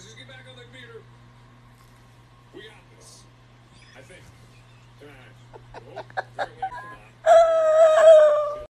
Let's just get back on the meter. We got this. I think. All right. Oh.